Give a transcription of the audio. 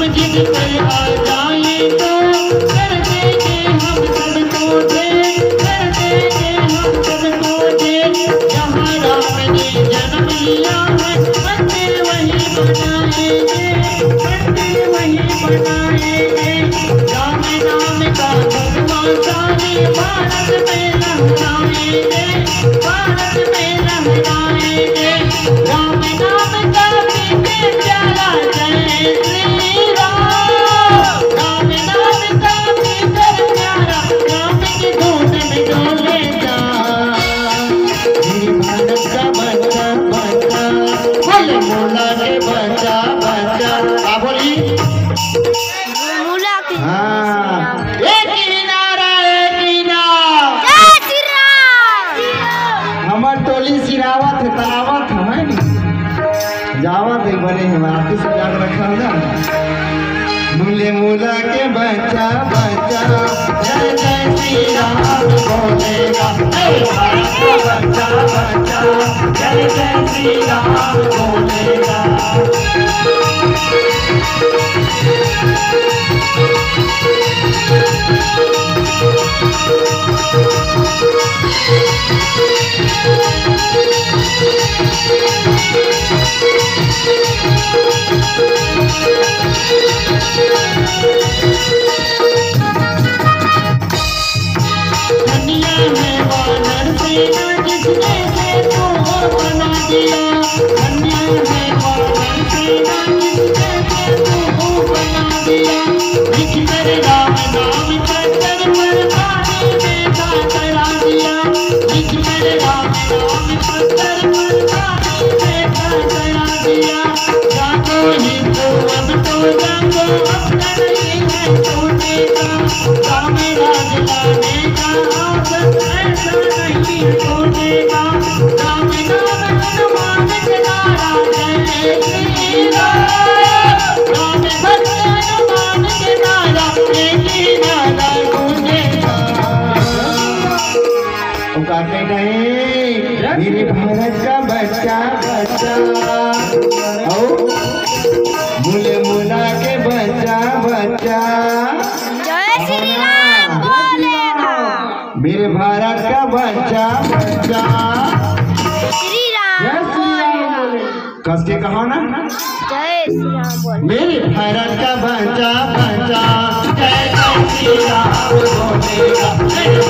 हम जिनके आ जाए तो कर देंगे हम कर देंगे हम सबको राम जन्म लिया है वही बनाएँगे मंदिर वही बनाएँगे राम नाम का भगवान सारे बात हमको सजा रखा मूल्य मूला के बचा बचा जय जय श्री राम बोलेगा। बचा बचा जय जय श्री राम जिसने देखो बना दिया कन्या देखो जिसने देखो बना दिया लिख राम नाम चंदन पर पानी में चढ़ा दिया राम नाम पत्थर पर पानी में तो का बच्चा हो मुले मुला के बच्चा बच्चा मेरे भारत का बच्चा बच्चा। श्री राम। कस के कहो ना? मेरे भारत का बच्चा बचा जय श्री राम। बोलेगा